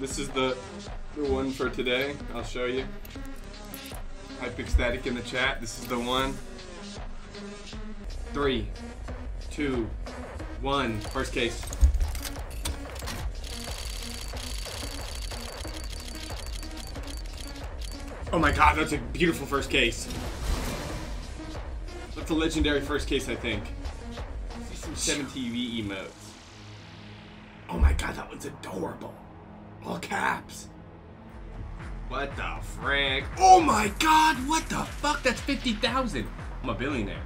This is the the one for today. I'll show you. Hypixtatic in the chat. This is the one. Three, two, one. First case. Oh my god, that's a beautiful first case. That's a legendary first case, I think. See some 7 TV emotes. Oh my god, that one's adorable. All caps. What the frick? Oh my god, what the fuck? That's 50,000. I'm a billionaire.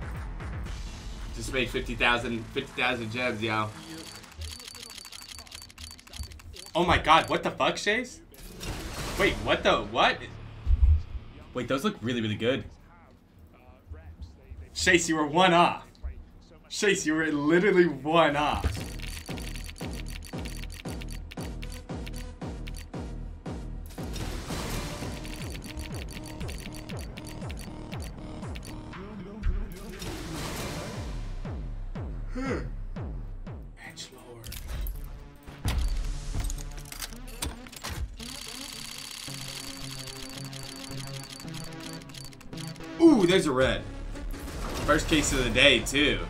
Just made 50,000 50,000 gems, yo. Oh my god, what the fuck, Chase? Wait, what the what? Wait, those look really, really good. Chase, you were one off. Chase, you were literally one off. Hmm. Lower. Ooh, there's a red. First case of the day, too.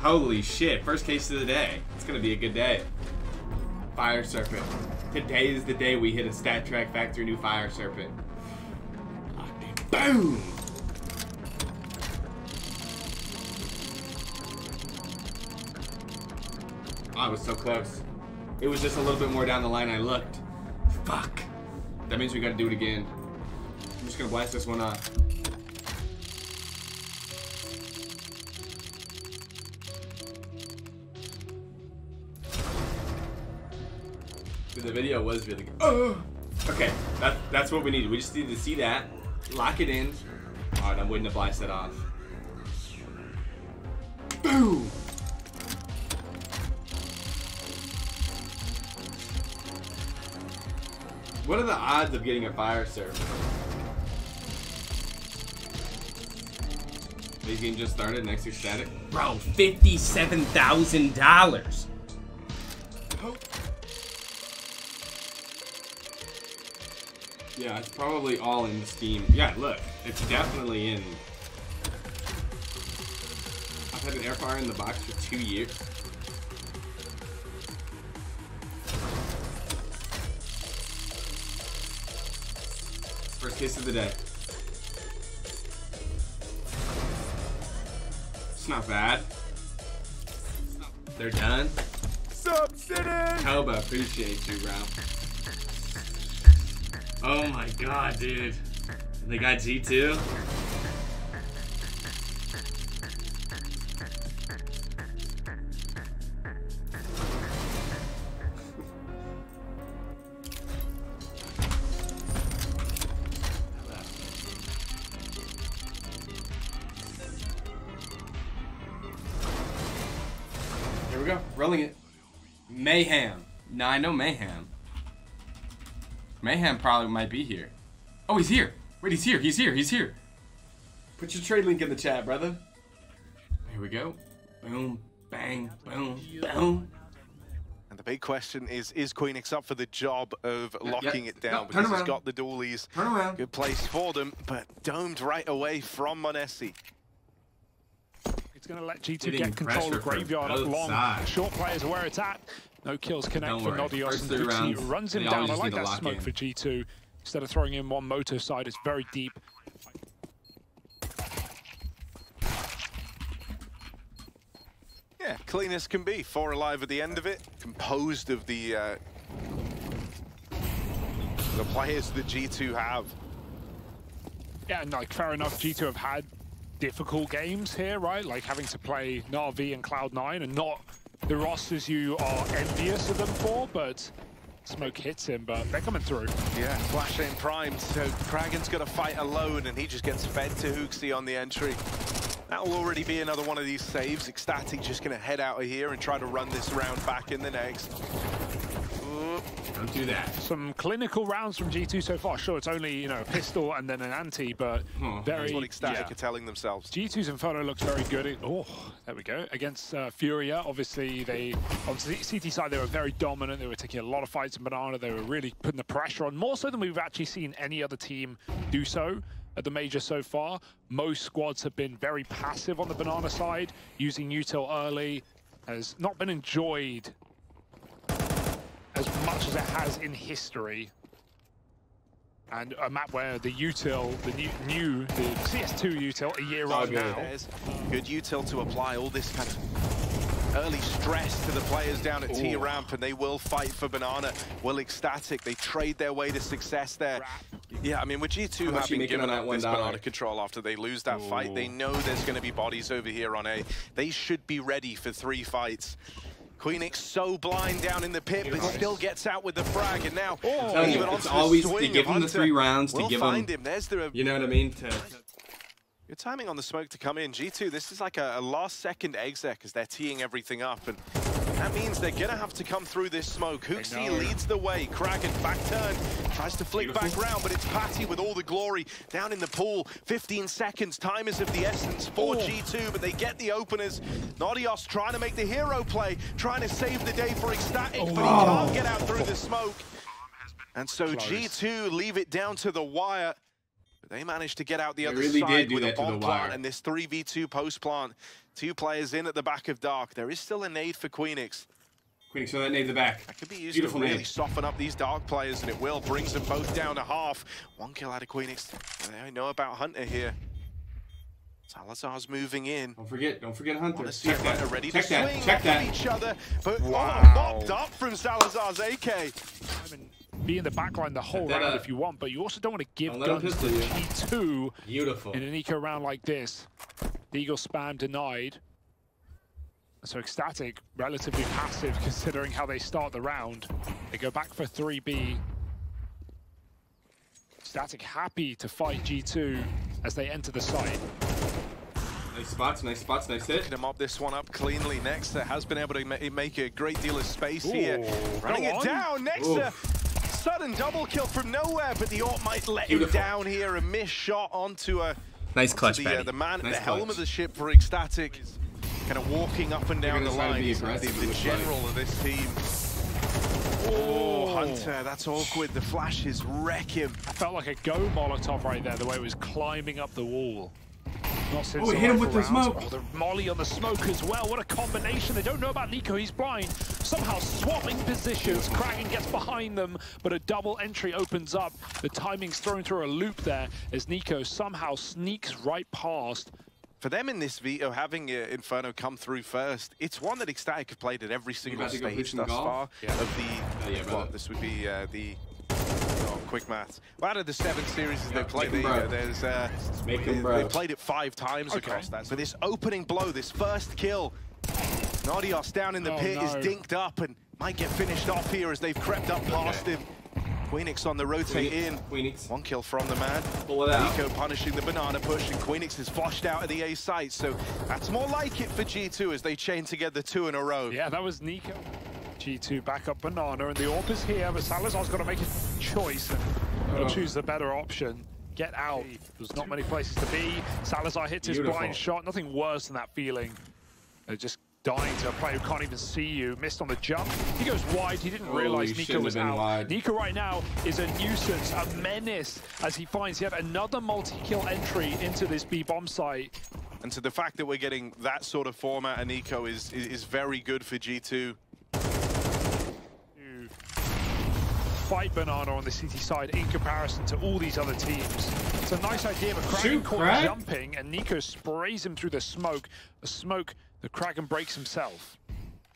Holy shit, first case of the day. It's gonna be a good day. Fire Serpent. Today is the day we hit a StatTrak Factory new Fire Serpent. Boom! Was so close. It was just a little bit more down the line I looked. Fuck. That means we gotta do it again. I'm just gonna blast this one off. The video was really good. Oh! Okay, that, that's what we need. We just need to see that, lock it in. Alright, I'm waiting to blast it off. Odds of getting a Fire Serpent? These game just started, next year static. Bro, $57,000. Yeah, it's probably all in Steam. Yeah, look, it's definitely in. I've had an air fryer in the box for two years. First case of the day. It's not bad. They're done. Sup, City? Toba, appreciate you, bro. Oh my god, dude. They got G2? Mayhem. Now I know Mayhem. Mayhem probably might be here. Oh, he's here. Wait, he's here. He's here. He's here. Put your trade link in the chat, brother. Here we go. Boom, bang, boom, boom. And the big question is, is Queenix up for the job of Yep, locking yep. it down? No, turn because he's around. got the dualies. Turn around. Good place for them, but domed right away from m0NESY. It's going to let G2 Getting get control of from Graveyard up long. sides. Short players are where it's at. No kills connect for worry. Nodios First and three rounds, runs him down. I like that smoke in. for G2. Instead of throwing in one motor side, it's very deep. Yeah, clean as can be. Four alive at the end of it. Composed of the uh, the players that G2 have. Yeah, and like fair enough, G2 have had difficult games here, right? Like having to play Na'Vi and Cloud9 and not the rosters you are envious of them for, but Smoke hits him, but they're coming through. Yeah, Flash in primed, so kraghen's got to fight alone, and he just gets fed to HooXi on the entry. That will already be another one of these saves. Ecstatic just going to head out of here and try to run this round back in the next. Don't do that. Some clinical rounds from G2 so far. Sure, it's only, you know, a pistol and then an anti, but Huh. very... That's Ecstatic yeah. are telling themselves. G2's Inferno looks very good. Oh, there we go. Against uh, Furia, obviously, they on the CT side, they were very dominant. They were taking a lot of fights in Banana. They were really putting the pressure on, more so than we've actually seen any other team do so at the major so far. Most squads have been very passive on the Banana side, using util early. Has not been enjoyed as much as it has in history. And a map where the util, the new, new the CS2 util, a year Oh, on good. now. There's good util to apply all this kind of early stress to the players down at T ramp, and they will fight for Banana. Will Ecstatic, they trade their way to success there. Yeah, I mean, with G2 How much you having given on up that this $1? Banana control after they lose that fight, they know there's going to be bodies over here on A. They should be ready for three fights. Queenix so blind down in the pit, but still gets out with the frag, and now telling you, even it's onto always- swing you give of him the three rounds to We'll give find him- him. The You know what I mean? To, to- Good timing on the smoke to come in. G2, this is like a, a last second exec as they're teeing everything up. And that means they're going to have to come through this smoke. HooXi leads the way. kraghen back turn. Tries to flick Beautiful. back round, but it's Patti with all the glory down in the pool. 15 seconds. Time is of the essence for Oh. G2, but they get the openers. Nodios trying to make the hero play, trying to save the day for Ecstatic, oh, but he Oh. can't get out through the smoke. And so Close. G2 leave it down to the wire. But they managed to get out the They other really side with a that to the bomb plant and this 3v2 post plant. Two players in at the back of Dark. There is still a nade for Queenix. Queenix, throw that name in the back. That could be used Beautiful to really name. soften up these Dark players, and it will. Brings them both down to half. One kill out of Queenix. I know about Hunter here. Salazar's moving in. Don't forget, don't forget Hunter. Want to see Check if that. Hunter ready Check to that. swing Check off that. each other. But oh, Wow. oh, mopped up from Salazar's AK. I mean, be in the backline the whole round up. if you want, but you also don't want to give Don't let him guns to you. G2 Beautiful. in an eco round like this. The Eagle spam denied. So Ecstatic, relatively passive considering how they start the round. They go back for 3B. Static happy to fight G2 as they enter the site. Nice spots, nice spots, nice hit. Gonna mop this one up cleanly. Nexa has been able to ma make a great deal of space here. Running it on. down, Nexa. Sudden double kill from nowhere, but the Orc might let Beautiful. him down here. A missed shot onto a Nice clutch, the, uh, the man at Nice the helm of the ship for Ecstatic. Kind of walking up and down the try line. be He's the, aggressive, the looks like. general of this team. Oh, Hunter, that's awkward. The flashes wreck him. I felt like a go Molotov right there, the way it was climbing up the wall. Not since Oh, the hit him rifle with the smoke. Oh, the molly on the smoke as well. What a combination. They don't know about NiKo. He's blind. Somehow swapping positions. kraghen gets behind them, but a double entry opens up. The timing's thrown through a loop there as NiKo somehow sneaks right past. For them in this veto, having uh, Inferno come through first, it's one that Ecstatic have played at every single about to go play stage thus golf? far Yeah. of the. Oh, yeah, well, this would be uh, the. Oh, quick maths. Well, out of the seven series Yeah, they've played, make 'em they, uh, there's uh, Make they, 'em they played it five times Okay. across that. So this opening blow, this first kill, Nodios down in the Oh, pit is no. dinked up and might get finished off here as they've crept up past Okay. him. Queenix on the rotate Queenix, in. Queenix. One kill from the man. Pull it out. NiKo punishing the banana push, and Queenix is flushed out of the A site. So that's more like it for G2 as they chain together two in a row. Yeah, that was NiKo. G2 back up Banana, and the AWP is here, but Salazar's got to make a choice and Oh. choose the better option. Get out. There's not many places to be. Salazar hits his blind shot. Nothing worse than that feeling. Uh, just dying to a player who can't even see you. Missed on the jump. He goes wide. He didn't Oh, realize he NiKo shouldn't was have been out. wide. NiKo right now is a nuisance, a menace, as he finds yet another multi-kill entry into this B-bomb site. And so the fact that we're getting that sort of format, and NiKo is, is is very good for G2. to fight Banana on the city side in comparison to all these other teams. It's a nice idea, but kraghen Shoot, caught Krag. jumping, and NiKo sprays him through the smoke. The smoke, the kraghen breaks himself.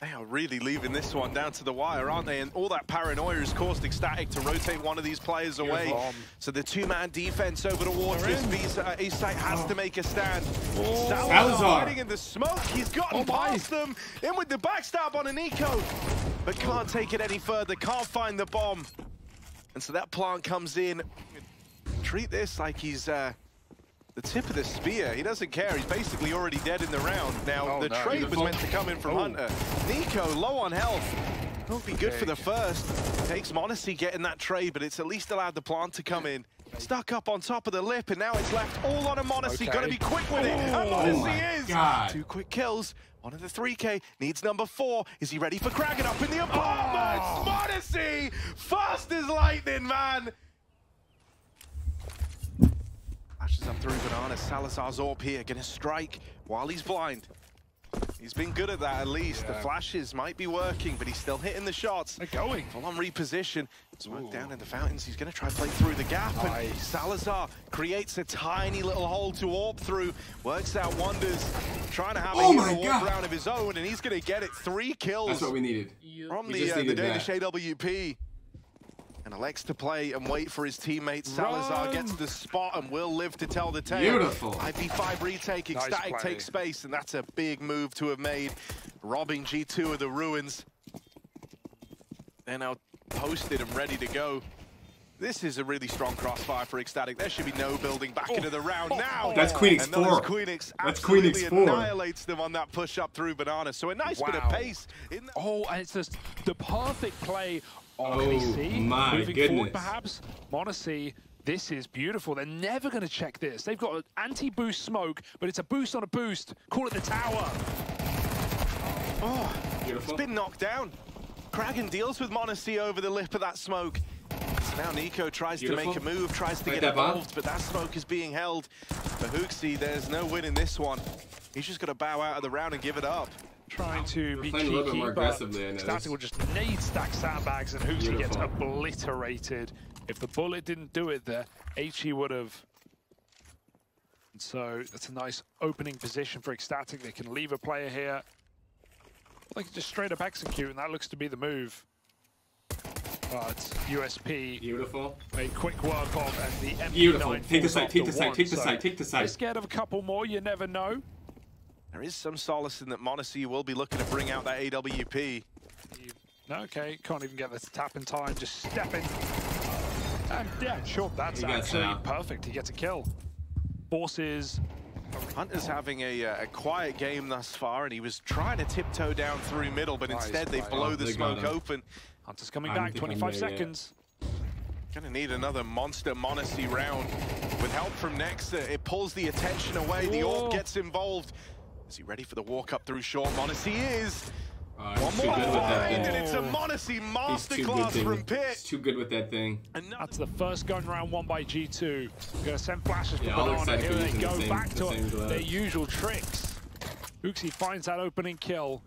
They are really leaving this one down to the wire, aren't they? And all that paranoia has caused Ecstatic to rotate one of these players away. So the two-man defense over towards this Visa, uh, Eastside has to make a stand. Salazar Salazar. hiding in the smoke. He's gotten Oh my. past them. In with the backstab on Aniko. But can't take it any further. Can't find the bomb. And so that plant comes in. Treat this like he's uh, the tip of the spear. He doesn't care. He's basically already dead in the round. Now, Oh, the no. trade was meant to come in from Oh. Hunter. NiKo, low on health. It'll be good for the first. Takes m0NESY getting that trade, but it's at least allowed the plant to come in. Stuck up on top of the lip, and now it's left all on a m0NESY. Okay. Gotta be quick with it. And Oh m0NESY is. God. Two quick kills. One of the 3K needs number four. Is he ready for kraghen up in the apartments? Oh. m0NESY! Fast as lightning, man! Flashes up through Banana. Salazar's AWP here, gonna strike while he's blind. He's been good at that at least. The flashes might be working, but he's still hitting the shots. They're going. Full on reposition. Smoke down in the fountains. He's going to try play through the gap. And Salazar creates a tiny little hole to warp through. Works out wonders. Trying to have Oh a my hero warp God. round of his own, and he's going to get it. Three kills That's what we needed. from We the, just uh, the needed Danish that. AWP. And elects to play and wait for his teammate. Salazar Run. gets the spot and will live to tell the tale. Beautiful. IP5 retake, Nice Ecstatic play. takes space, and that's a big move to have made. Robbing G2 of the ruins. They're now posted and ready to go. This is a really strong crossfire for Ecstatic. There should be no building back into the round oh, now. That's Queenix and those 4. Queenix That's absolutely Queenix 4. annihilates them on that push up through Banana. So a nice bit of pace. In the Oh, and it's just the perfect play on Oh, NEC. my Moving goodness. forward, perhaps. m0NESY, this is beautiful. They're never going to check this. They've got an anti-boost smoke, but it's a boost on a boost. Call it the tower. Oh, Beautiful. it's been knocked down. kraghen deals with m0NESY over the lip of that smoke. So now NiKo tries Beautiful. to make a move, tries to Like get that bomb. involved, but that smoke is being held. For HooXi, there's no win in this one. He's just got to bow out of the round and give it up. Trying to be a cheeky, little bit more but. Static will just nade stack sandbags and HooXi gets obliterated. If the bullet didn't do it there, HE would have. And so that's a nice opening position for Ecstatic. They can leave a player here. They can just straight up execute, and that looks to be the move. But USP Beautiful. made quick work of, and the MP9 Beautiful. Take the side, take the side, take the side, take the side. scared of a couple more, you never know. There is some solace in that m0NESY will be looking to bring out that AWP. No, okay, can't even get the tap in time, just stepping. And yeah, sure, that's He gets actually perfect. He gets a kill. Forces, Hunter's having a, uh, a quiet game thus far, and he was trying to tiptoe down through middle, but Nice instead they play. blow Oh, the smoke open. Hunter's coming back, don't think I'm 25 there yet. seconds. Gonna need another monster m0NESY round. With help from Nexa, it pulls the attention away. The orb gets involved. Is he ready for the walk up through short? m0NESY is. Oh, One he's too more good with find, and it's a m0NESY He's too good masterclass from Pit. He's too good with that thing. Another That's the first gun round won by G2. We're Gonna send flashes for Yeah, all Banana. excited Here they using the go same- back to same glove. their usual tricks. HooXi finds that opening kill.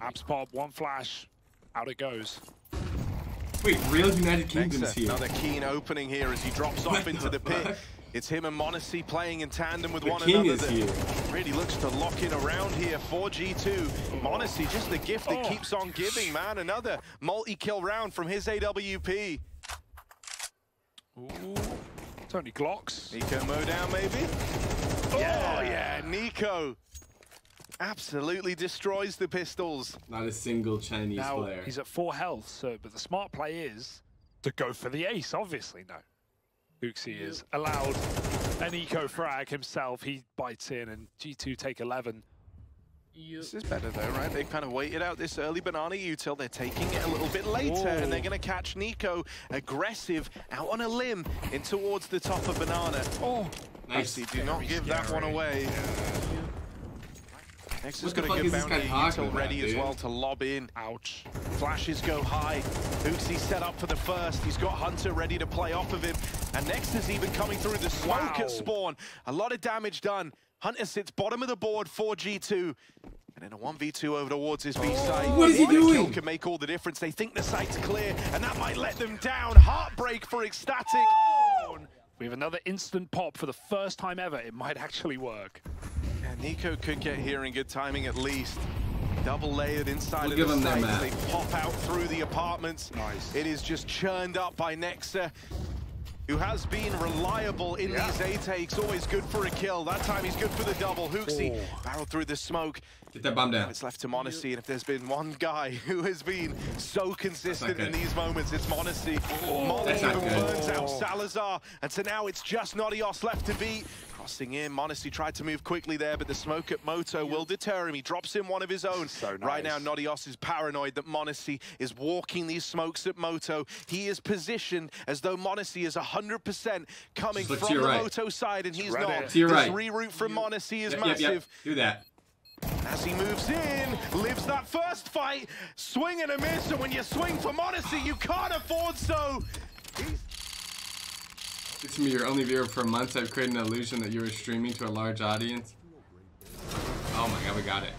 Abs pop, one flash. Out it goes. Wait, real United Kingdom's Nexa, here. another keen opening here as he drops off into the the pit. Fuck? It's him and m0NESY playing in tandem with The one king another. is here. Really looks to lock in around here for G2. m0NESY, just the gift that Oh. keeps on giving, man. Another multi-kill round from his AWP. Ooh. Tony Glocks. NiKo Mo down, maybe? Oh, yeah, NiKo. Absolutely destroys the pistols. Not a single Chinese Now player. he's at four health, so but the smart play is to go for the ace. Obviously, no. HooXi is allowed an eco frag himself. He bites in, and G2 take 11. This is better though, right? They've kind of waited out this early banana util. They're taking it a little bit later, and they're going to catch NiKo aggressive out on a limb in towards the top of banana. Oh, nice. Actually, do not Very give that one scary. away. Next What is the got fuck a is this guy bounty talking util about, ready as well to lob in. ouch. Flashes go high. HooXi set up for the first. He's got Hunter ready to play off of him. And next is even coming through the smoke Wow. at spawn. A lot of damage done. Hunter sits bottom of the board for G2. And in a 1v2 over towards his B site. What is he One kill doing? can make all the difference. They think the site's clear, and that might let them down. Heartbreak for Ecstatic. We have another instant pop for the first time ever. It might actually work. And NiKo could get here in good timing at least. Double layered inside We'll of give the him their sites. map. They pop out through the apartments. Nice. It is just churned up by Nexa, who has been reliable in Yeah. these A takes. Always good for a kill. That time he's good for the double. HooXi Oh. barreled through the smoke. Get that bomb down. It's left to m0NESY, and if there's been one guy who has been so consistent in these moments, it's m0NESY. Molly even burns out Salazar, and so now it's just Nodios left to beat. crossing in. m0NESY tried to move quickly there, but the smoke at Moto will deter him. He drops in one of his own. So Right now, nice. Nodios is paranoid that m0NESY is walking these smokes at Moto. He is positioned as though m0NESY is 100% coming Just look to from the right. Moto side, and he's ready. not. To your this right. reroute from m0NESY is Yep, yep, massive. yep. Do that. As he moves in, lives that first fight, swing and a miss, and when you swing for m0NESY, you can't afford so. He's It's me, your only viewer for months. I've created an illusion that you were streaming to a large audience. Oh my god, we got it.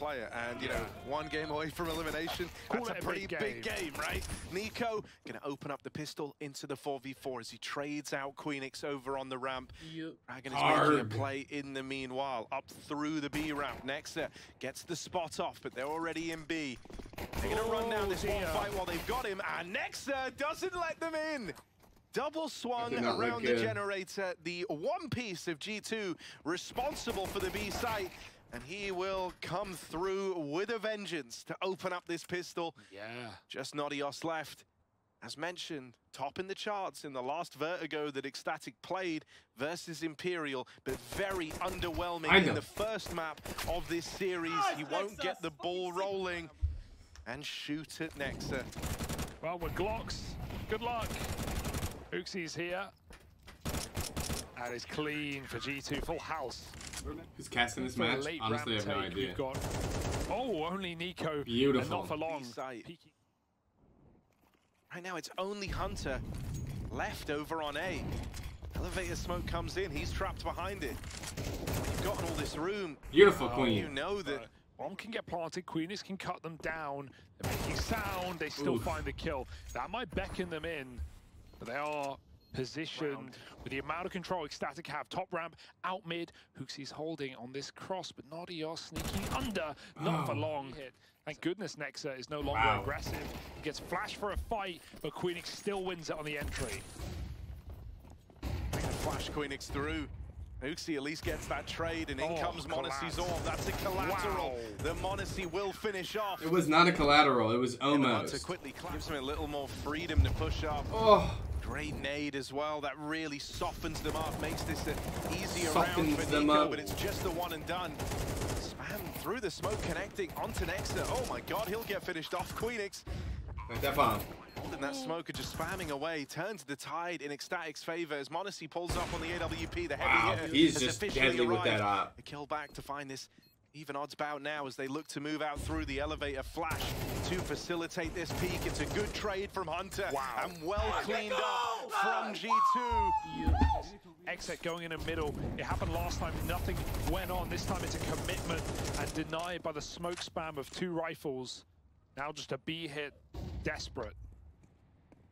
Game player, and you know, one game away from elimination. Call That's a a pretty big big game. game, right? NiKo gonna open up the pistol into the 4v4 as he trades out Queenix over on the ramp. Dragon is making a play in the meanwhile, up through the B ramp. Nexa gets the spot off, but they're already in B. They're gonna run down this oh, one fight while they've got him, and Nexa doesn't let them in. Double swung did not look around the generator, the one piece of G2 responsible for the B site, and he will come through with a vengeance to open up this pistol. Yeah. Just Nodios left. As mentioned, top in the charts in the last Vertigo that Ecstatic played versus Imperial, but very underwhelming in the first map of this series. He won't get the ball rolling and shoot at Nexa. Well, with Glocks, good luck. HooXi's here. That is clean for G2, full house. Who's casting this For a match? late Honestly, I have ramp no take, idea. We've got, oh, only NiKo. Beautiful. not for long. B-side. Right now, it's only Hunter left over on A. Elevator smoke comes in. He's trapped behind it. You've got all this room. Beautiful oh, You queen. know that. Bomb can get planted, Queenix can cut them down. They're making sound, they still Oof. find the kill. That might beckon them in, but they are positioned with the amount of control Ecstatic have. Top ramp, out mid. HooXi's holding on this cross, but Nodios sneaking under, not for Oh. long hit. Thank goodness Nexa is no longer Wow. aggressive. He gets flash for a fight, but Queenix still wins it on the entry. Flash Queenix through. HooXi at least gets that trade, and in Oh, comes m0NESY's orb. That's a collateral Wow. that m0NESY will finish off. It was not a collateral, it was Hunter almost. quickly gives him a little more freedom to push up. Oh, Great nade as well. That really softens them up, makes this an easier round for NiKo, but it's just the one and done. Spam through the smoke, connecting onto Nexa. Oh my god, he'll get finished off. Queenix like that bomb. holding that smoker, just spamming away. Turns the tide in Ecstatic's favor as m0NESY pulls up on the AWP. The heavy Wow, hitter he's just officially deadly with that op. A kill back to find this even odds bout now as they look to move out through the elevator flash to facilitate this peak. It's a good trade from Hunter Wow. and well cleaned up from G2. Exit going in the middle. It happened last time, nothing went on. This time it's a commitment and denied by the smoke spam of two rifles. Now just a B hit, desperate.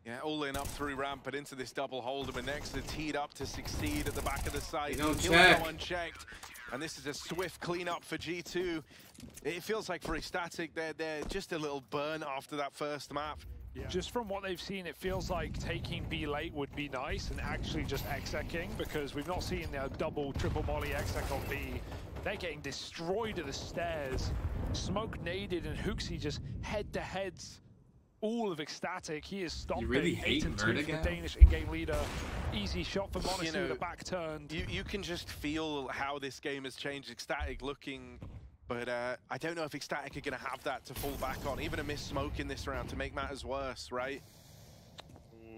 Yeah, all in up through ramp, and into this double hold, and next are teed up to succeed at the back of the site. They don't He'll check. go unchecked, and this is a swift cleanup for G2. It feels like for Ecstatic, they're, they're just a little burn after that first map. Just from what they've seen, it feels like taking B late would be nice and actually just execing because we've not seen a double, triple molly exec on B. They're getting destroyed at the stairs. Smoke naded and HooXi just head-to-heads all of Ecstatic. He is stomping. really Eight hate and two the Danish in-game leader. Easy shot for m0NESY know, with a back turned. You, you can just feel how this game has changed. Ecstatic looking, but uh, I don't know if Ecstatic are going to have that to fall back on. Even a missed smoke in this round to make matters worse, right?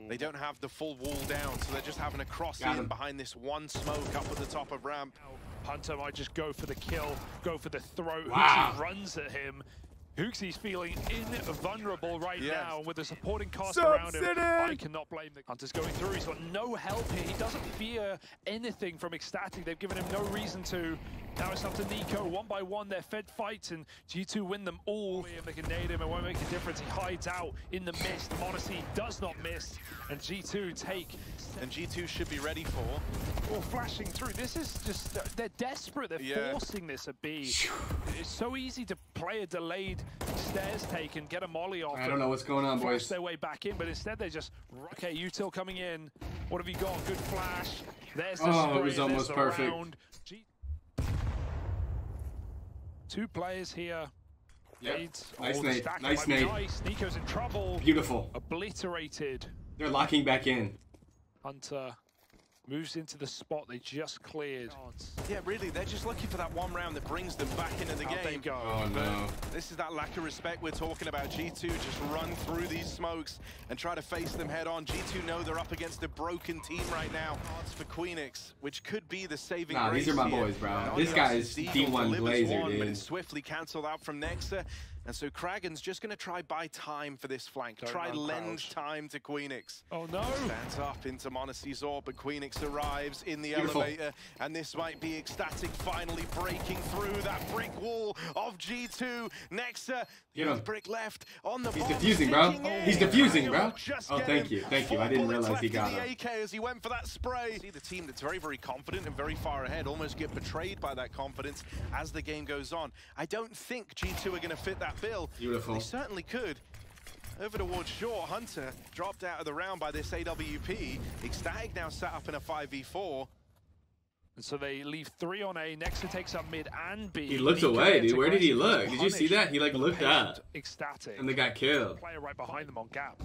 They don't have the full wall down, so they're just having a cross Got in him. behind this one smoke up at the top of ramp. Hunter might just go for the kill, go for the throat. Wow. HooXi runs at him. HooXi's feeling invulnerable right Yes. now with the supporting cast Sub around him. City! I cannot blame the Hunter's going through. He's got no help here. He doesn't fear anything from Ecstatic. They've given him no reason to. Now it's up to NiKo. One by one, they're fed fights, and G2 win them all. They can nade him, it won't make a difference. He hides out in the mist. m0NESY does not miss, and G2 take And G2 should be ready for. or flashing through. This is just, they're desperate. They're Yeah. forcing this at B. It's so easy to play a delayed stairs taken, get a molly off. I don't know what's going on, boys. their way back in, but instead they just, okay, util coming in. What have you got? Good flash. There's the Oh, it was almost perfect. round. Two players here. Yep. Nice nade. Nice nade. Nice. Nico's in trouble. Beautiful. Obliterated. They're locking back in. Hunter Moves into the spot they just cleared. Yeah, really, they're just looking for that one round that brings them back into the Out they game. go. Oh no. This is that lack of respect we're talking about. G2 just run through these smokes and try to face them head on. G2 know they're up against a broken team right now. Cards for Queenix, which could be the saving Nah, these are my here. boys, bro. This Onios' guy is D1 delivers Glazer, one, But dude. it's swiftly cancelled out from Nexa. And so kraghen's just going to try buy time for this flank. Don't try lend uncrouch. time to Queenix. Oh no! Stands up into m0NESY's orb, but Queenix arrives in the Beautiful. elevator, and this might be Ecstatic finally breaking through that brick wall of G2. Nexa, the Get only him. brick left on the He's bomb, diffusing, bro. sticking. He's diffusing, kraghen bro. just Oh, thank you, thank you. I Four didn't bullets realize he left in got the him. AK as he went for that spray. See the team that's very, very confident and very far ahead almost get betrayed by that confidence as the game goes on. I don't think G2 are going to fit that bill. Beautiful. They certainly could. Over towards short, Hunter dropped out of the round by this AWP. Ecstatic now set up in a 5v4. And so they leave three on A. Nexa takes up mid and B. He looked away, dude. Where did he look? Did you see that? He, like, looked patient up. Ecstatic. And they got killed. player right behind them on gap.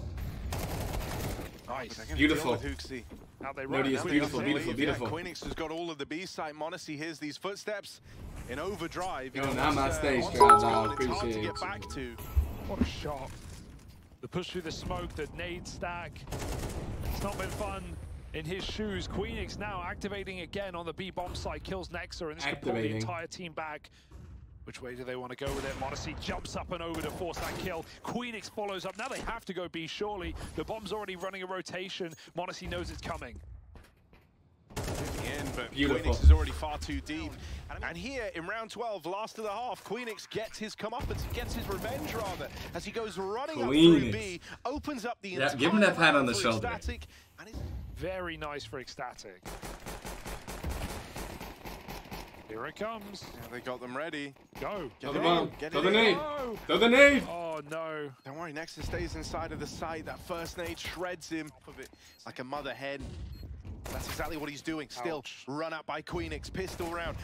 Nice. Beautiful. HooXi. Now they No, run. it is Queenix beautiful, in. beautiful, Yeah, beautiful. Queenix has got all of the B site. m0NESY hears these footsteps in overdrive. Yo, He not my wants, uh, stage, wants John, to I and It's hard to appreciate get back to. What a shot. The push through the smoke, the nade stack. It's not been fun in his shoes. Queenix now activating again on the B bomb site, kills Nexa, and this could pull the entire team back. Which way do they want to go with it? m0NESY jumps up and over to force that kill. Queenix follows up. Now they have to go B, surely. The bomb's already running a rotation. m0NESY knows it's coming. In, but Beautiful. Queenix is already far too deep. And here in round 12, last of the half, Queenix gets his comeuppance, gets his revenge rather, as he goes running up through B, opens up the Yeah, entire give him that pat on the shoulder. Ecstatic, and is- Very nice for Ecstatic. Here it comes. yeah, they got them ready. Go. Get Throw the it bomb. get Throw the nade. Go. Oh. Throw the nade. Oh no. Don't worry, Nexus stays inside of the site. That first nade shreds him of it like a mother hen. That's exactly what he's doing. Still Ouch. run up by Queenix, pistol round.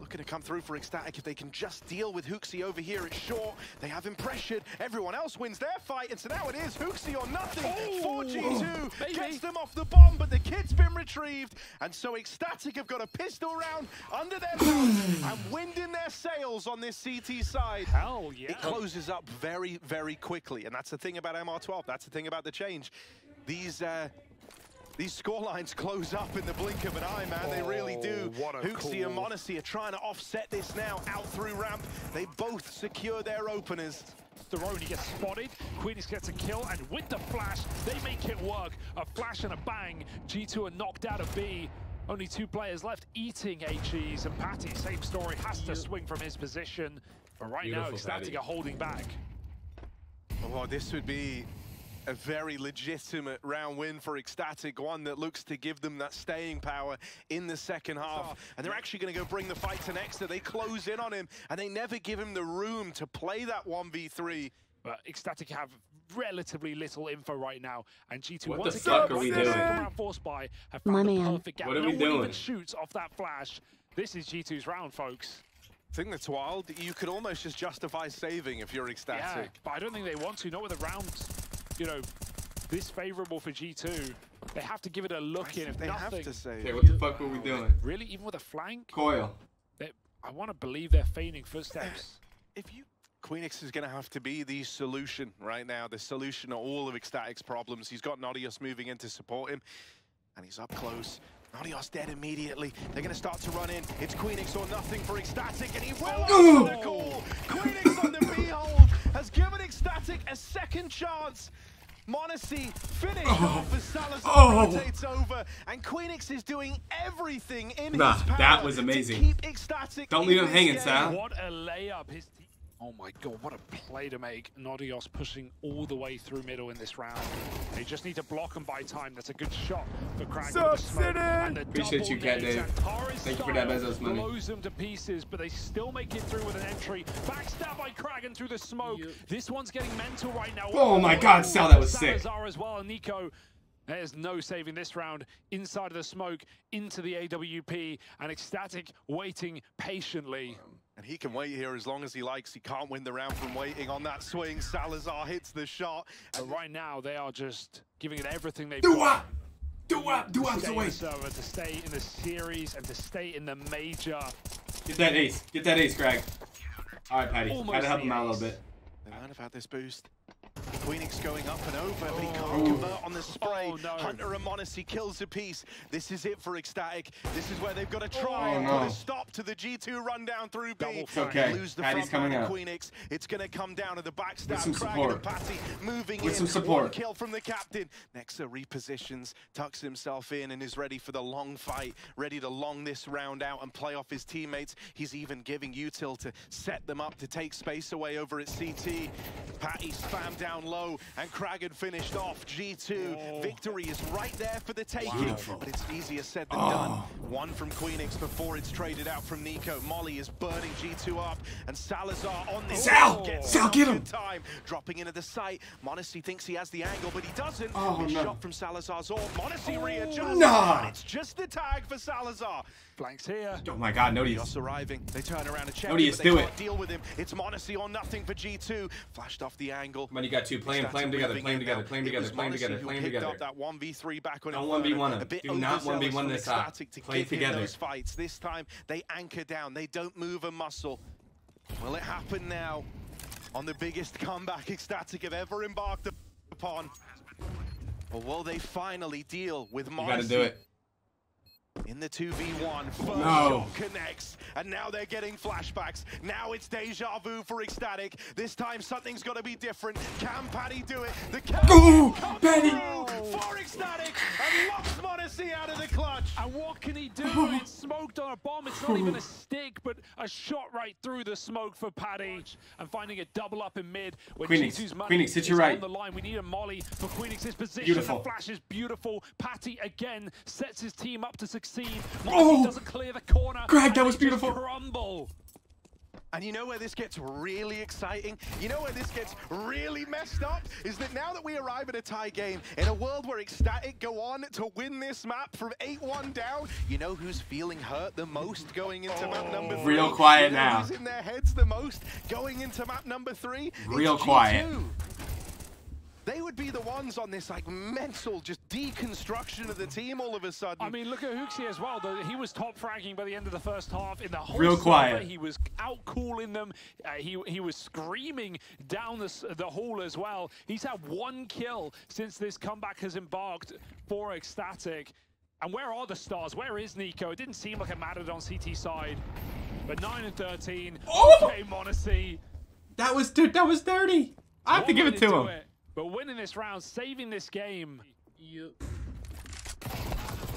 Looking to come through for Ecstatic. If they can just deal with HooXi over here, it's short. They have him pressured. Everyone else wins their fight, and so now it is HooXi or nothing. Oh, 4G2 baby. gets them off the bomb, but the kid's been retrieved. And so Ecstatic have got a pistol round under their belt and wind in their sails on this CT side. Hell yeah. It closes up very, very quickly, and that's the thing about MR12. That's the thing about the change. These uh, these score lines close up in the blink of an eye, man. they really do. Oh, what HooXi and call. m0NESY are trying to offset this now out through ramp. They both secure their openers. Throne, gets spotted. Queenix gets a kill, and with the flash, they make it work. A flash and a bang. G2 are knocked out of B. Only two players left eating HEs, and Patti, same story, has to swing from his position. But right now, Beautiful, Ecstatic Patti. are holding back. Oh, this would be a very legitimate round win for Ecstatic, one that looks to give them that staying power in the second half. Oh. And they're actually going to go bring the fight to Nexa. They close in on him, and they never give him the room to play that 1v3. But Ecstatic have relatively little info right now, and G2 What once the again, fuck are we once their doing? second round force buy, have My found the man. perfect gap. What are we no we one even doing? shoots off that flash. This is G2's round, folks. I think that's wild, you could almost just justify saving if you're ecstatic. Yeah, ecstatic. but I don't think they want to. Not with a round, you know, this favourable for G2. They have to give it a look in. If they nothing, have to say. Okay, what the fuck were we doing? really, even with a flank, Coil. they, I want to believe they're feigning footsteps. If you Queenix is going to have to be the solution right now, the solution to all of Ecstatic's problems. He's got Nodios moving in to support him, and he's up close. Nodios dead immediately. They're going to start to run in. It's Queenix or nothing for Ecstatic, and he will Oh! answer the call. Queenix given Ecstatic a second chance. m0NESY finished oh. off as Salazar Oh! rotates over, and Queenix is doing everything in Nah, his power that was to amazing. keep Ecstatic Don't leave him hanging, game. Sal. What a layup! His te- oh my god, what a play to make! Nodios pushing all the way through middle in this round. They just need to block and buy time. That's a good shot for kraghen Sup, with. City? Appreciate you, Cat Dave. Thank you for that style Bezos money. Blows them to pieces, but they still make it through with an entry. Backstab by kraghen through the smoke. This one's getting mental right now. Oh my God, Sal, that was sick. Salazar as well, and NiKo. There's no saving this round. Inside of the smoke, into the AWP, and Ecstatic waiting patiently. And he can wait here as long as he likes. He can't win the round from waiting on that swing. Salazar hits the shot. But right now, they are just giving it everything they've Do got. what? Do up, do up, stay away. in the server, to stay in the series, and to stay in the major. Get that ace. Get that ace, Greg. All right, Patti. Almost Had to help him out a little bit. They might have had this boost. Queenix going up and over, but he can't Oh. convert on the spray. Oh, no. Hunter and m0NESY kills a piece. This is it for Ecstatic. This is where they've got to oh, try Oh, and no. put a stop to the G2 rundown through B. Okay. They lose the Patti's front coming of out. Queenix. It's going to come down to the backstab. With some support. and Patti moving With in. some support. One kill from the captain. Nexa repositions, tucks himself in, and is ready for the long fight. Ready to long this round out and play off his teammates. He's even giving Util to set them up to take space away over at CT. Patti spammed down low, and kraghen finished off. G2 Oh. victory is right there for the taking, Beautiful. but it's easier said than Oh. done. Ah. One from Queenix before it's traded out from NiKo. Molly is burning G2 up, and Salazar on this Sal! Sal, get him! time. Dropping into the site. m0NESY thinks he has the angle, but he doesn't. Oh, no. shot from Salazar's ult. Monacy oh, readjusts. Nah. It's just the tag for Salazar. Flanks here. Oh my God, Nodios. Just arriving. They turn around and check Nodios, him, but they do it. deal with him. It's m0NESY or nothing for G2. Flashed off the angle. You got two. Play him, play him together, play him together, play him together, play him together, play him together. that 1v3 back on Don't 1v1 him. Do not 1v1 this up. To Play together. those fights. This time they anchor down. They don't move a muscle. Will it happen now? On the biggest comeback Ecstatic have ever embarked upon. Or will they finally deal with You gotta do it. In the 2v1, first No. shot connects, and now they're getting flashbacks. Now it's deja vu for Ecstatic. This time something's got to be different. Can Patti do it? The count Ooh, comes Patti. for Ecstatic and locks m0NESY out of the clutch. And what can he do? Oh. it's smoked on a bomb. It's not even a stick, but a shot right through the smoke for Patti. And finding a double up in mid. When Queenix, G2's money Queenix, hit is your right. on the line. We need a molly for Queenix's position. Beautiful. The flash is beautiful. Patti again sets his team up to succeed. Monacy Oh! doesn't clear the corner. Greg, that was beautiful. crumble. And you know where this gets really exciting? You know where this gets really messed up? Is that now that we arrive at a tie game, in a world where Ecstatic go on to win this map from 8-1 down, you know who's feeling hurt the most going into map number oh. three? Real quiet you know now. Who's in their heads the most going into map number three? Real It's quiet. G2. They would be the ones on this like mental just deconstruction of the team all of a sudden. I mean, look at HooXi as well. The, he was top fragging by the end of the first half in the whole Real server. quiet. He was out cooling them. Uh, he he was screaming down the s- the hall as well. He's had one kill since this comeback has embarked for Ecstatic. And where are the stars? Where is NiKo? It didn't seem like it mattered on CT side. But 9 and 13. Oh! Okay, m0NESY. That was dude, that was dirty. I have to give it to him. it. But winning this round, saving this game.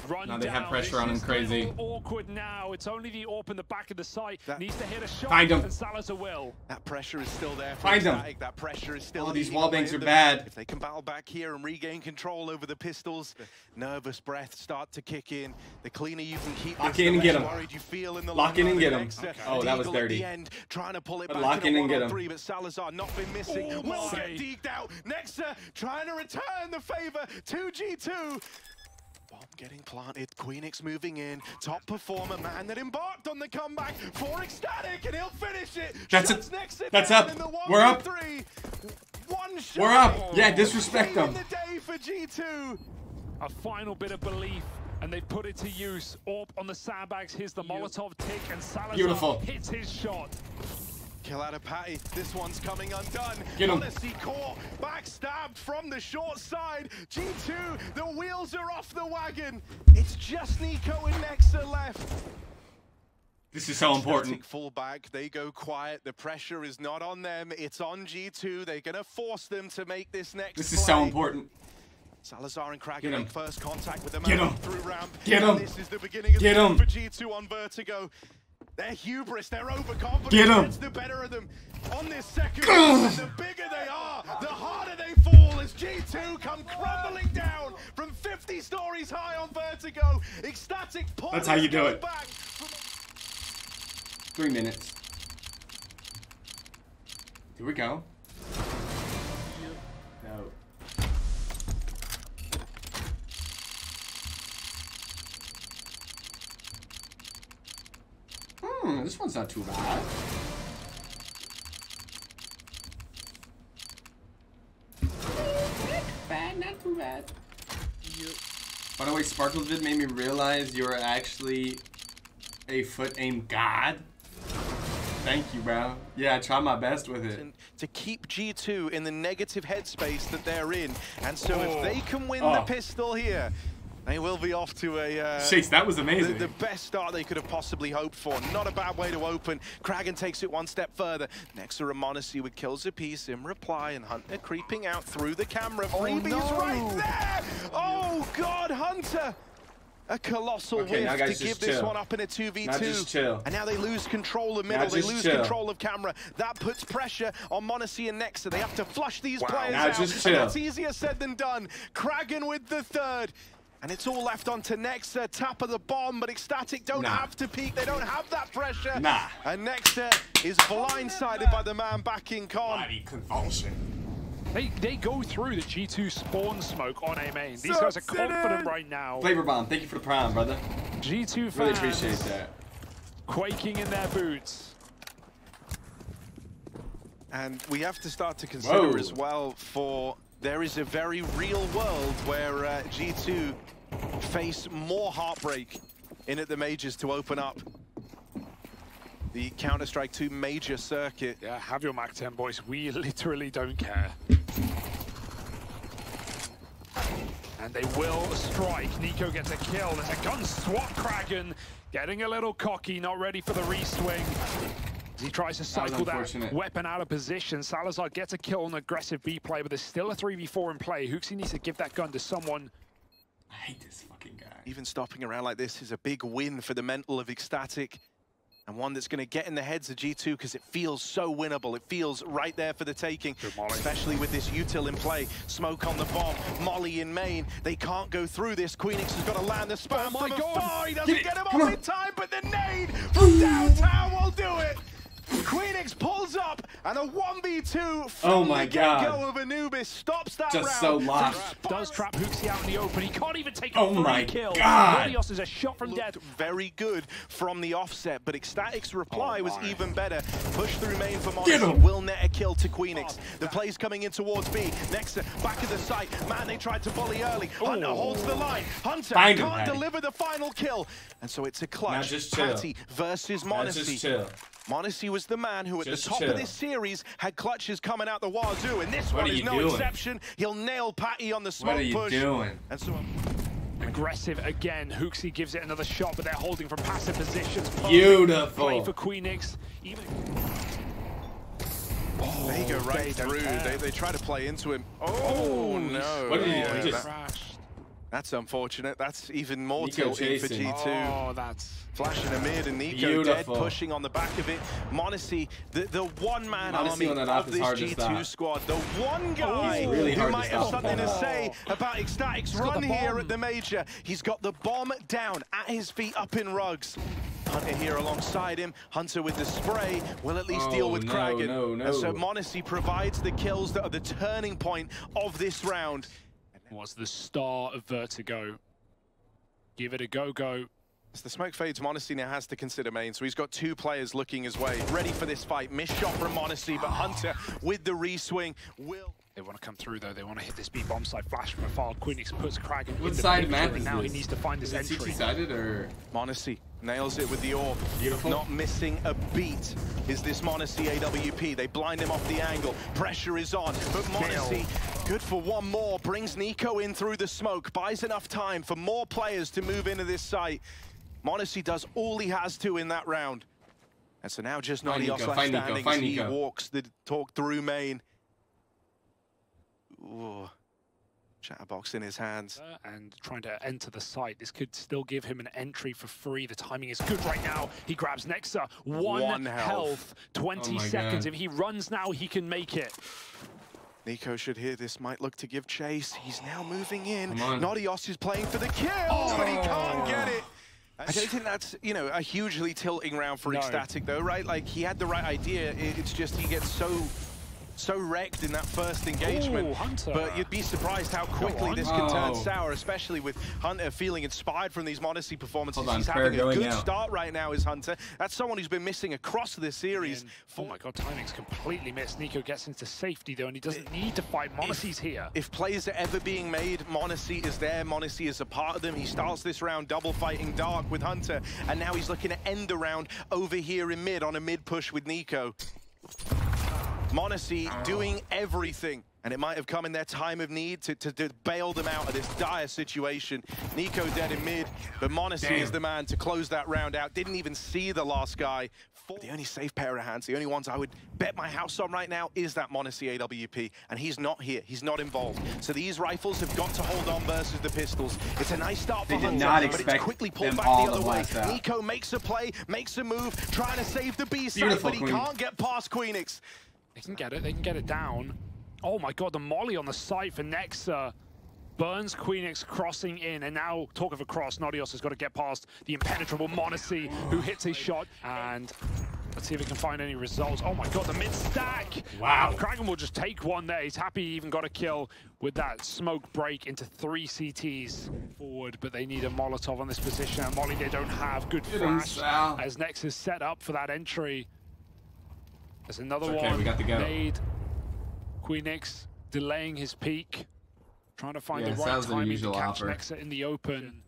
Run Now they have pressure This on him crazy. Awkward now. It's only the AWP in the back of the site. That- Needs to hit a shot. Find him. And Salazar will. That pressure is still there for Find 'em. Ecstatic. That pressure is still Oh, these eating wall away bangs at are bad. If they can battle back here and regain control over the pistols, the nervous breaths start to kick in. The cleaner you can keep Lock this, in and get less 'em. worried you feel in the Lock in and run. get 'em. Next, uh, Oh, that was Deagle at dirty. the end, trying to pull it But back lock in in and get 'em. one-on-three, but Salazar not been missing. Oh Will get deked out. Nexa trying to return the favor to G2. Bomb getting planted, Queenix moving in, top performer, man that embarked on the comeback for Ecstatic, and he'll finish it. That's Shots it. That's up. in the We're up. 1v3. One shot. We're up. Yeah, disrespect them. the day for G2. A final bit of belief. And they put it to use. AWP on the sandbags. Here's the Molotov tick. And Salazar Beautiful. hits his shot. Kill out of Patti. This one's coming undone. Get 'em. Honesty caught, backstabbed from the short side. G2, the wheels are off the wagon. It's just NiKo and Nexa left. This is so important. Static full back, they go quiet. The pressure is not on them. It's on G2. They're gonna force them to make this next. This is so important. Salazar and kraghen make first contact with the Get 'em. through ramp. Get 'em. This is the beginning of Get the 'em. for G2 on Vertigo. Their hubris, their overconfidence Get gets the better of them on this second. round. the bigger they are, the harder they fall as G2 come crumbling down from 50 stories high on Vertigo. Ecstatic That's how you do it. Three minutes. Here we go. Hmm, this one's not too bad. Not too bad, not too bad. By the way, Sparkles vid made me realize you're actually a foot aim god. Thank you, bro. Yeah, I try my best with it. To keep G2 in the negative headspace that they're in. And so Oh. if they can win Oh. the pistol here, they will be off to a... Uh, Chase, that was amazing. the best start they could have possibly hoped for. Not a bad way to open. kraghen takes it one step further. Nexa and m0NESY with kills apiece in reply, and Hunter creeping out through the camera. Freebies no. right there! Oh, God, Hunter! A colossal Okay, whiff to just give this chill. one up in a 2v2. Now just chill. And now they lose control of Now middle, they lose chill. control of camera. That puts pressure on m0NESY and Nexa. They have to flush these Wow. players Now out. just and that's easier said than done. kraghen with the third. And it's all left onto Nexa, tap of the bomb, but Ecstatic don't Nah. have to peek, they don't have that pressure. Nah. And Nexa is blindsided by the man back in con. Body convulsion. They they go through the G2 spawn smoke on A main. These So guys are confident right now. Flavor bomb, thank you for the prime, brother. G2 fans Really appreciate that. quaking in their boots. And we have to start to consider Whoa. as well for there is a very real world where uh, G2 face more heartbreak in at the majors to open up the Counter-Strike 2 major circuit. Yeah, have your Mac 10, boys. We literally don't care. And they will strike. NiKo gets a kill. There's a gun swap. kraghen getting a little cocky, not ready for the re-swing. As he tries to cycle that unfortunate. weapon out of position. Salazar gets a kill on aggressive B play, but there's still a 3v4 in play. HooXi needs to give that gun to someone. I hate this fucking guy. Even stopping around like this is a big win for the mental of Ecstatic. And one that's going to get in the heads of G2 because it feels so winnable. It feels right there for the taking, especially with this util in play. Smoke on the bomb, Molly in main. They can't go through this. Queenix has got to land the spam Oh my from God. afar. He doesn't Get get him Come off on. in time, but the nade from downtown will do it. Queenix pulls up, and a 1v2 from Oh my the get-go God. of Anubis stops that Just round. so from locked. Does trap HooXi out in the open. He can't even take a Oh free my kill. God. Latios is a shot from looked dead. very good from the offset, but Ecstatic's reply Oh was even better. Push through main for Get m0NESY, will net a kill to Queenix. Oh, the play's coming in towards B. Next, back of the site. Man, they tried to bully early. Hunter Oh. holds the line. Hunter Find can't Patti. deliver the final kill. And so it's a clutch. Just. Patti versus Now just m0NESY. was the man who, at Just the top chill. of this series, had clutches coming out the wazoo, and this What one is no doing? exception. He'll nail Patti on the smoke What are you push. doing? And so Aggressive again. HooXi gives it another shot, but they're holding from passive positions. Beautiful. Play for Queenix. Even They go right oh, they through. They, they try to play into him. Oh, oh no. What did he? Yeah, He just- that- crashed. That's unfortunate. That's even more NiKo tilting for chasing. G2. Oh, that's Flashing amid and NiKo Beautiful. dead, pushing on the back of it. m0NESY, the, the one-man army on of this G2 stop. squad. The one oh, guy He's really who might have something to Oh. say about Ecstatic's got run here at the major. He's got the bomb down at his feet up in rugs. Hunter here alongside him. Hunter with the spray will at least Oh, deal with no, kraghen. no, And so no. m0NESY provides the kills that are the turning point of this round. Was the star of Vertigo. Give it a go-go. As the smoke fades, m0NESY now has to consider main, so he's got two players looking his way, ready for this fight. Missed shot from m0NESY, but Hunter with the re-swing will... They want to come through though. They want to hit this B bomb side. Flash from afar. Queenix puts kraghen in What the side picture, map and now this? he needs to find his Is it entry. CT sided or? m0NESY nails it with the orb. Beautiful. Not missing a beat is this m0NESY AWP. They blind him off the angle. Pressure is on, but m0NESY, good for one more, brings NiKo in through the smoke, buys enough time for more players to move into this site. m0NESY does all he has to in that round. And so now just Nodios left NiKo, standing as he NiKo. walks the talk through main. Ooh. Chatterbox in his hands. Uh, and trying to enter the site. This could still give him an entry for free. The timing is good right now. He grabs Nexa. One, One health. health. 20 Oh seconds. God. If he runs now, he can make it. NiKo should hear this, might look to give chase. He's now moving in. Come on. Is playing for the kill, oh. but he oh! can't get it. I don't think that's, you know, a hugely tilting round for No. Ecstatic, though, right? Like, he had the right idea. It's just he gets so so wrecked in that first engagement. Ooh, Hunter. But you'd be surprised how quickly oh, this can turn Oh. sour, especially with Hunter feeling inspired from these Modesty performances. On, He's having a good out. start right now, is Hunter. That's someone who's been missing across this series. Oh my god, timing's completely missed. NiKo gets into safety though, and he doesn't need to fight. m0NESY's here. If plays are ever being made, m0NESY is there. m0NESY is a part of them. He starts this round double fighting Dark with Hunter, and now he's looking to end the round over here in mid on a mid push with NiKo. m0NESY doing everything. And it might have come in their time of need to, to, to bail them out of this dire situation. NiKo dead in mid, but m0NESY Damn. is the man to close that round out. Didn't even see the last guy. The only safe pair of hands, the only ones I would bet my house on right now is that m0NESY AWP. And he's not here, he's not involved. So these rifles have got to hold on versus the pistols. It's a nice start for They Hunter, not but it's quickly pulled back the other way. out. NiKo makes a play, makes a move, trying to save the B side, but he Queen. can't get past Queenix. They can get it. They can get it down. Oh my god, the molly on the site for Nexa. Burns Queenix crossing in, and now talk of a cross. Nodios has got to get past the impenetrable m0NESY, who hits his shot. And let's see if he can find any results. Oh my god, the mid stack! Wow. kraghen will just take one there. He's happy he even got a kill with that smoke break into three CTs forward, but they need a Molotov on this position. And Molly, they don't have good flash as Nex is set up for that entry. There's another okay, one we got to go. made. Queenix delaying his peak, trying to find Yeah, the right sounds timing to catch offer. Nexa in the open.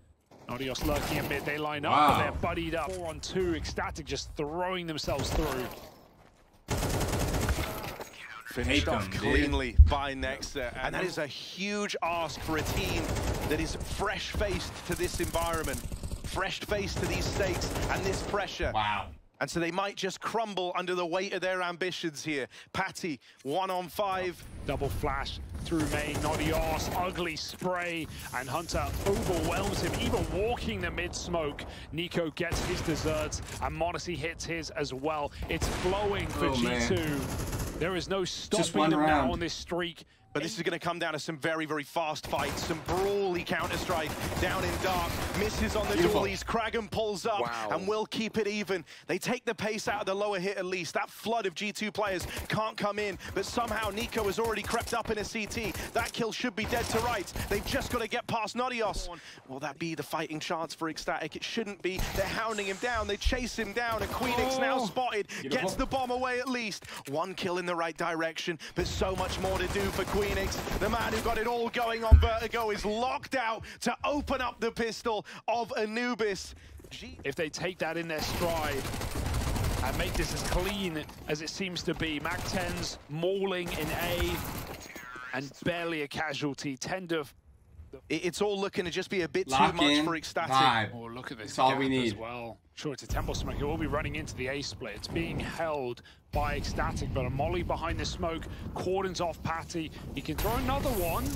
Nodios lurking in mid, they line up, Wow. but they're buddied up. Four on two, Ecstatic just throwing themselves through. Finished off them, dude. cleanly by Nexa, and that is a huge ask for a team that is fresh-faced to this environment, fresh-faced to these stakes and this pressure. Wow. And so they might just crumble under the weight of their ambitions here. Patti, one on five. Double flash through May, main, Nodios, ugly spray, and Hunter overwhelms him, even walking the mid-smoke. NiKo gets his desserts, and m0NESY hits his as well. It's flowing for Oh, man. G2. There is no stopping one them now on this streak. But this is going to come down to some very, very fast fights, some brawly Counter-Strike down in dark. Misses on the Beautiful. dualies, kraghen pulls up Wow. and will keep it even. They take the pace out of the lower hit at least. That flood of G2 players can't come in, but somehow NiKo has already crept up in a CT. That kill should be dead to rights. They've just got to get past Nodios. Will that be the fighting chance for Ecstatic? It shouldn't be. They're hounding him down. They chase him down, and Queenix now Oh. spotted. Beautiful. Gets the bomb away at least. One kill in the right direction, but so much more to do for Queenix. The man who got it all going on Vertigo is locked out to open up the pistol of Anubis. If they take that in their stride and make this as clean as it seems to be. Mac 10's mauling in A and barely a casualty. Tender. it- it's all looking to just be a bit Lock too much in, for Ecstatic. vibe. Oh, look at this That's all gap we as need. well. Sure, it's a temple smoke. It will be running into the A split. It's being held by Ecstatic, but a molly behind the smoke cordons off Patti. He can throw another one.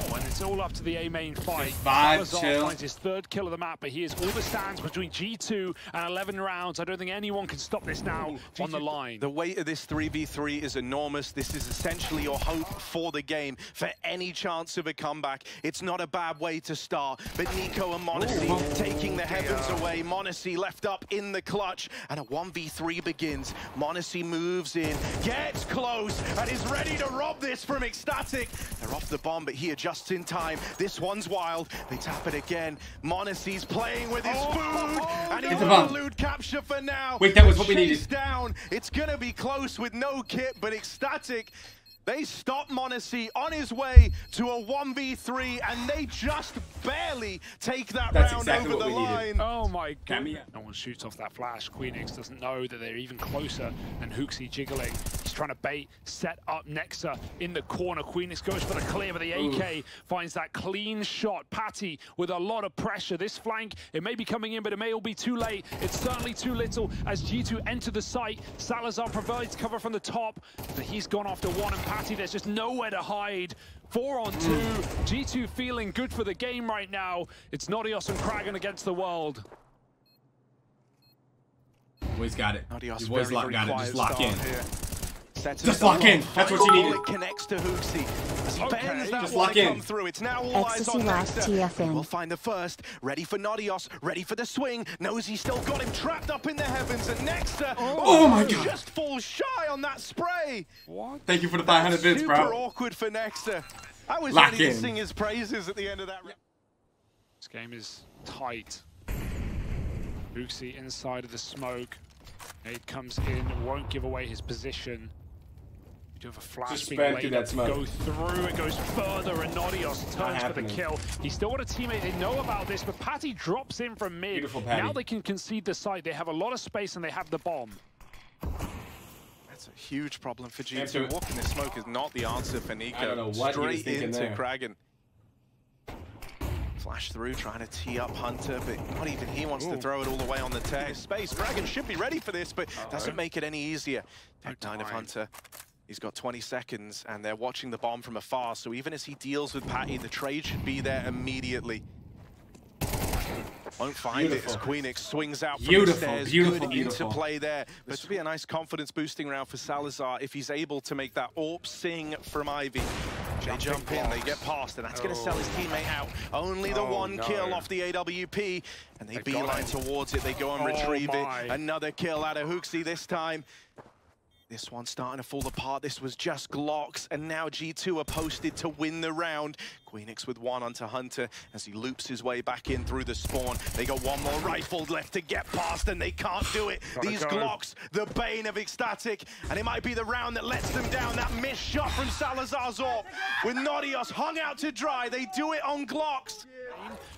Oh, and it's all up to the A main fight. Just vibe, Salazar chill. finds his third kill of the map, but he is all the stands between G2 and 11 rounds. I don't think anyone can stop this now on the line. The weight of this 3v3 is enormous. This is essentially your hope for the game, for any chance of a comeback. It's not a bad way to start, but NiKo and m0NESY taking the heavens away. m0NESY left up in the clutch, and a 1v3 begins. m0NESY moves in, gets close, and is ready to rob this from Ecstatic. They're off the bomb, but he adjusts in time. This one's wild. They tap it again. m0NESY's playing with his oh, food, oh, oh, and he's Hit the got bomb. loot capture for now. Wait, that was what we Chase needed. down. It's gonna be close with no kit, but ecstatic. They stop m0NESY on his way to a 1v3, and they just barely take that That's round exactly over the we needed. line. Oh my god. No one shoots off that flash. Queenix doesn't know that they're even closer than HooXi jiggling. He's trying to bait, set up Nexa in the corner. Queenix goes for the clear, but the AK finds that clean shot. Patti with a lot of pressure. This flank, it may be coming in, but it may all be too late. It's certainly too little as G2 enter the site. Salazar provides cover from the top, but he's gone after one, and Patti, there's just nowhere to hide. Four on two. G2 feeling good for the game right now. It's Nodios and kraghen against the world. Always got it. Nodios You boys very, lock, very got it. Just lock in. here. Sets Just lock in. That's what you Final needed. Connects to HooXi. Okay. Just lock in. come through. It's now all eyes on last TFN. We'll find the first. Ready for Nodios. Ready for the swing. Knows he's still got him trapped up in the heavens. And Nexa. Oh, oh, oh my God. Just falls shy on that spray. What? Thank you for the 500 bits, bro. Super awkward for Nexa. I was Lock ready to in. sing his praises at the end of that. This game is tight. HooXi inside of the smoke. Nade comes in, won't give away his position. We do have a flash Just being spam laid through up that to go through. It goes further, and Nodios turns for the kill. He's still got a teammate. They know about this, but Patti drops in from mid. Beautiful Patti. Now they can concede the site. They have a lot of space, and they have the bomb. That's a huge problem for Answer G2. it. Walking the smoke is not the answer for NiKo. I don't know what he was Straight thinking into there. kraghen. Flash through, trying to tee up Hunter, but not even he wants to throw it all the way on the tag. Space, kraghen should be ready for this, but doesn't make it any easier. No Tec-9 of. Hunter. He's got 20 seconds, and they're watching the bomb from afar, so even as he deals with Patti, the trade should be there immediately. Won't find Beautiful. it as Queenix swings out from Beautiful, the stairs. beautiful, Good beautiful. interplay there. This would be a nice confidence boosting round for Salazar if he's able to make that AWP sing from Ivy. They jump in, they get past, and that's going to sell his oh. teammate out. Only the Oh, one no. kill off the AWP, and they They beeline towards it. They go and Oh, retrieve my. it. Another kill out of HooXi this time. This one's starting to fall apart. This was just Glocks, and now G2 are posted to win the round. Queenix with one onto Hunter as he loops his way back in through the spawn. They got one more rifle left to get past, and they can't do it. Gotta These go. Glocks, the bane of Ecstatic, and it might be the round that lets them down. That missed shot from Salazar's AWP. With Nodios hung out to dry, they do it on Glocks.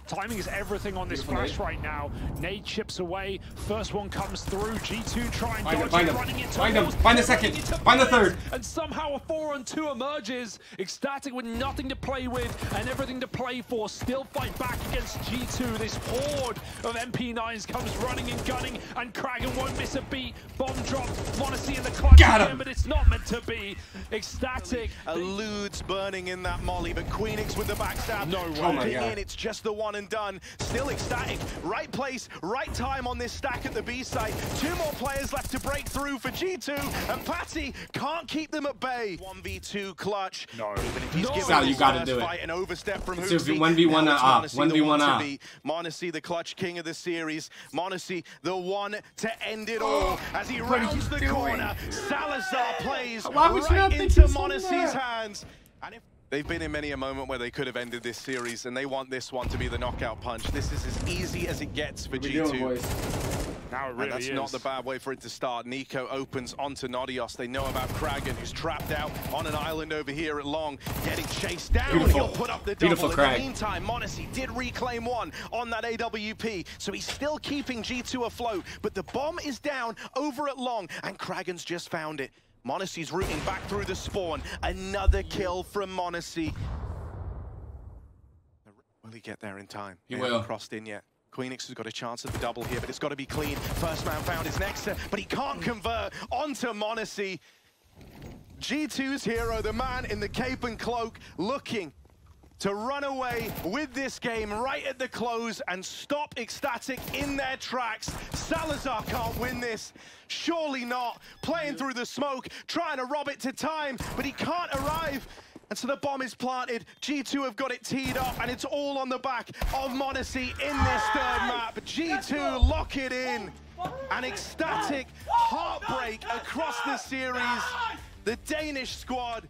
Timing is everything on this flash right now. Nade chips away. First one comes through. G2 try and Find him, dodge it, him. running into Find him, find the second, find the third. And somehow a four on two emerges. Ecstatic with nothing to play with and everything to play for. Still fight back against G2. This horde of MP9s comes running and gunning, and kraghen won't miss a beat. Bomb dropped. Want to see in the clutch Got him. again, but it's not meant to be. Ecstatic. Eludes burning in that molly, but Queenix with the backstab. No way. Oh my Dropping God. in, it's just the one and done. Still ecstatic. Right place, right time on this stack at the B site. Two more players left to break through for G2, and Patti can't keep them at bay. 1v2 clutch. No. Even if he's No. given Sal, you gotta do it. Fight, an overstep from It's a 1v1 Now up, 1v1 up. beat. m0NESY, the clutch king of the series. m0NESY, the one to end it all. Oh, as he What are rounds the doing? corner, Salazar plays Why not right into he's m0NESY's hands. And if They've been in many a moment where they could have ended this series, and they want this one to be the knockout punch. This is as easy as it gets for What we G2. Doing, boys? Now it And that's is. not the bad way for it to start. NiKo opens onto Nodios. They know about kraghen, who's trapped out on an island over here at Long, getting chased down. Beautiful. He'll put up the double. Beautiful In the meantime, m0NESY did reclaim one on that AWP, so he's still keeping G2 afloat. But the bomb is down over at Long, and kraghen's just found it. m0NESY's rooting back through the spawn. Another kill from m0NESY. Will he get there in time? He They will. haven't crossed in yet. Queenix has got a chance at the double here, but it's got to be clean. First man found is next, but he can't convert onto m0NESY. G2's hero, the man in the cape and cloak, looking to run away with this game right at the close and stop Ecstatic in their tracks. Salazar can't win this. Surely not. Playing through the smoke, trying to rob it to time, but he can't arrive. And so the bomb is planted. G2 have got it teed up, and it's all on the back of m0NESY in this third map. G2 lock it in. An ecstatic heartbreak across the series. The Danish squad